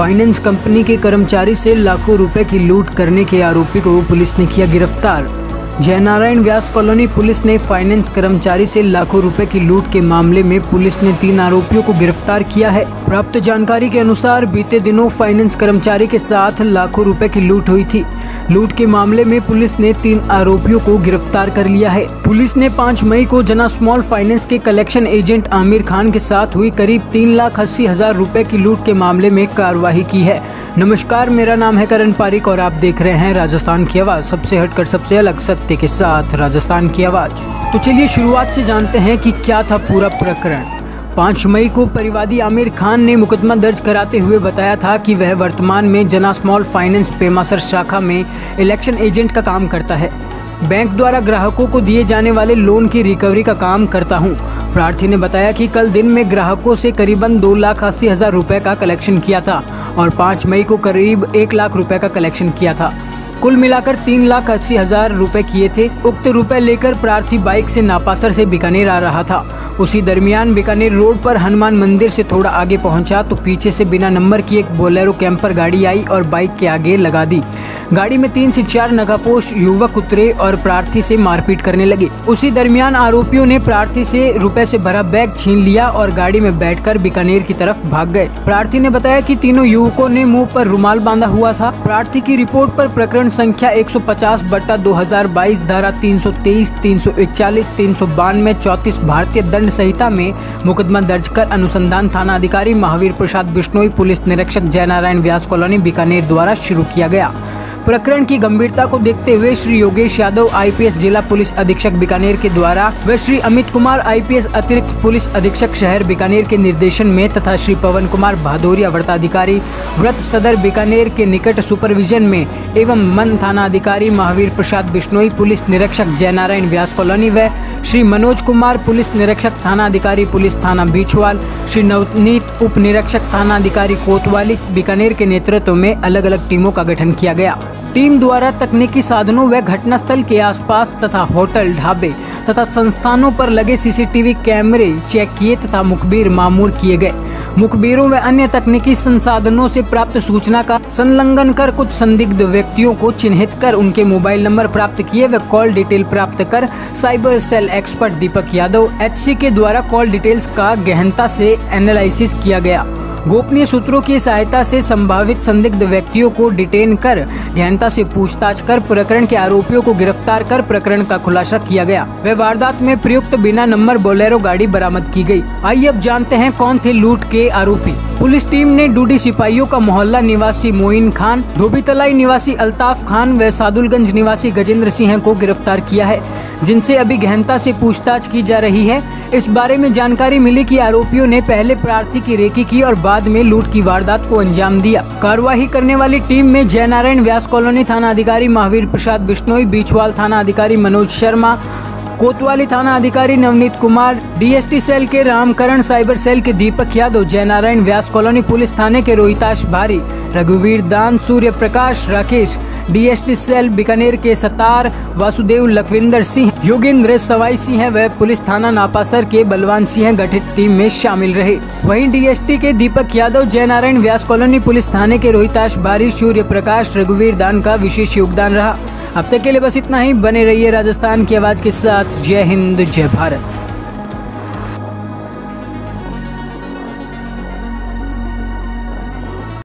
Finance company के कर्मचारी से लाखों रुपए की लूट करने के आरोपी को पुलिस ने किया गिरफ़्तार। जयनारायण व्यास कॉलोनी पुलिस ने फाइनेंस कर्मचारी से लाखों रुपए की लूट के मामले में पुलिस ने तीन आरोपियों को गिरफ़्तार किया है। प्राप्त जानकारी के अनुसार, बीते दिनों फाइनेंस कर्मचारी के साथ लाखों रुपए की लूट हुई थी। लूट के मामले में पुलिस ने तीन आरोपियों को गिरफ़्तार कर लिया है। पुलिस ने 5 मई को जना स्मॉल फाइनेंस के कलेक्शन एजेंट आमिर खान के साथ हुई करीब तीन लाख अस्सी हज़ार रूपए की लूट के मामले में कार्रवाई की है। नमस्कार, मेरा नाम है करण पारिक और आप देख रहे हैं राजस्थान की आवाज़। सबसे हटकर सबसे अलग सत्य के साथ राजस्थान की आवाज़। तो चलिए शुरुआत से जानते हैं कि क्या था पूरा प्रकरण। पाँच मई को परिवादी आमिर खान ने मुकदमा दर्ज कराते हुए बताया था कि वह वर्तमान में जना स्मॉल फाइनेंस पेमासर शाखा में इलेक्शन एजेंट का काम करता है। बैंक द्वारा ग्राहकों को दिए जाने वाले लोन की रिकवरी का काम करता हूँ। प्रार्थी ने बताया कि कल दिन में ग्राहकों से करीबन दो लाख अस्सी हज़ार रुपए का कलेक्शन किया था। और पाँच मई को करीब एक लाख रुपए का कलेक्शन किया था। कुल मिलाकर तीन लाख अस्सी हज़ार रूपए किए थे। उक्त रुपए लेकर प्रार्थी बाइक से नापासर से बीकानेर आ रहा था। उसी दरमियान बीकानेर रोड पर हनुमान मंदिर से थोड़ा आगे पहुँचा तो पीछे से बिना नंबर की एक बोलेरो कैंपर गाड़ी आई और बाइक के आगे लगा दी। गाड़ी में तीन से चार नगापोश युवक उतरे और प्रार्थी से मारपीट करने लगे। उसी दरमियान आरोपियों ने प्रार्थी से रुपए से भरा बैग छीन लिया और गाड़ी में बैठकर बीकानेर की तरफ़ भाग गए। प्रार्थी ने बताया कि तीनों युवकों ने मुँह पर रुमाल बांधा हुआ था। प्रार्थी की रिपोर्ट पर प्रकरण संख्या 150 बट्टा 2022 धारा 323, 341, 392, चौतीस भारतीय दंड संहिता में मुकदमा दर्ज कर अनुसंधान थाना अधिकारी महावीर प्रसाद बिश्नोई पुलिस निरीक्षक जयनारायण व्यास कॉलोनी बीकानेर द्वारा शुरू किया गया। प्रकरण की गंभीरता को देखते हुए श्री योगेश यादव, आईपीएस जिला पुलिस अधीक्षक बीकानेर के द्वारा व श्री अमित कुमार, आईपीएस अतिरिक्त पुलिस अधीक्षक शहर बीकानेर के निर्देशन में तथा श्री पवन कुमार भादौरिया व्रताधिकारी, व्रत सदर बीकानेर के निकट सुपरविजन में एवं मन थाना अधिकारी महावीर प्रसाद बिश्नोई, पुलिस निरीक्षक जयनारायण व्यास कॉलोनी व श्री मनोज कुमार, पुलिस निरीक्षक थाना अधिकारी पुलिस थाना बीछवाल, श्री नवनीत उप निरीक्षक थाना अधिकारी कोतवाली बीकानेर के नेतृत्व में अलग अलग टीमों का गठन किया गया। टीम द्वारा तकनीकी साधनों व घटनास्थल के आसपास तथा होटल, ढाबे तथा संस्थानों पर लगे सीसीटीवी कैमरे चेक किए तथा मुखबिर मामूर किए गए। मुखबिरों व अन्य तकनीकी संसाधनों से प्राप्त सूचना का संलग्न कर कुछ संदिग्ध व्यक्तियों को चिन्हित कर उनके मोबाइल नंबर प्राप्त किए व कॉल डिटेल प्राप्त कर cyber cell expert Deepak Yadav, HC के द्वारा कॉल डिटेल्स का गहनता से एनालिसिस किया गया। गोपनीय सूत्रों की सहायता से संभावित संदिग्ध व्यक्तियों को डिटेन कर, गहनता से पूछताछ कर, प्रकरण के आरोपियों को गिरफ़्तार कर, प्रकरण का खुलासा किया गया वह वारदात में प्रयुक्त बिना नंबर, बोलेरो गाड़ी बरामद की गई। आइए अब जानते हैं कौन थे लूट के आरोपी पुलिस टीम ने डूडी सिपाहियों का मोहल्ला निवासी मोइन खान, धोबीतलाई निवासी अल्ताफ खान व सादुलगंज निवासी गजेंद्र सिंह को गिरफ़्तार किया है, जिनसे अभी गहनता से पूछताछ की जा रही है। इस बारे में जानकारी मिली कि आरोपियों ने पहले प्रार्थी की रेकी की और बाद में लूट की वारदात को अंजाम दिया। कार्यवाही करने वाली टीम में जयनारायण व्यास कॉलोनी थाना अधिकारी महावीर प्रसाद बिश्नोई, बीचवाल थाना अधिकारी मनोज शर्मा कोतवाली थाना अधिकारी नवनीत कुमार, डीएसटी सेल के रामकरण, साइबर सेल के दीपक यादव, जयनारायण व्यास कॉलोनी पुलिस थाने के रोहिताश भारी, रघुवीर दान सूर्य प्रकाश राकेश, डीएसटी सेल बीकानेर के सतार, वासुदेव लखविंदर सिंह, योगेंद्र सवाई सिंह व पुलिस थाना नापासर के बलवान सिंह गठित टीम में शामिल रहे। वहीं डीएसटी के दीपक यादव, जयनारायण व्यास कॉलोनी पुलिस थाने के रोहिताश भारी सूर्य प्रकाश रघुवीर दान का विशेष योगदान रहा। अब तक के लिए बस इतना ही। बने रहिए राजस्थान की आवाज़ के साथ। जय हिंद, जय भारत।